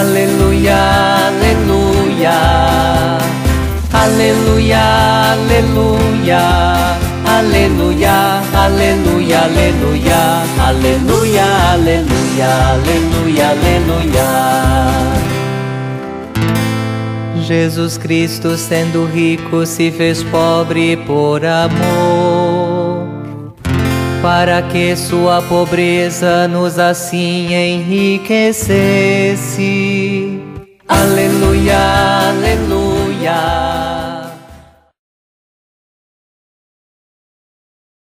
aleluia, aleluia. Aleluia, aleluia. Aleluia, aleluia, aleluia. Aleluia, aleluia, aleluia, aleluia. Jesus Cristo, sendo rico, se fez pobre por amor, para que sua pobreza nos assim enriquecesse. Aleluia.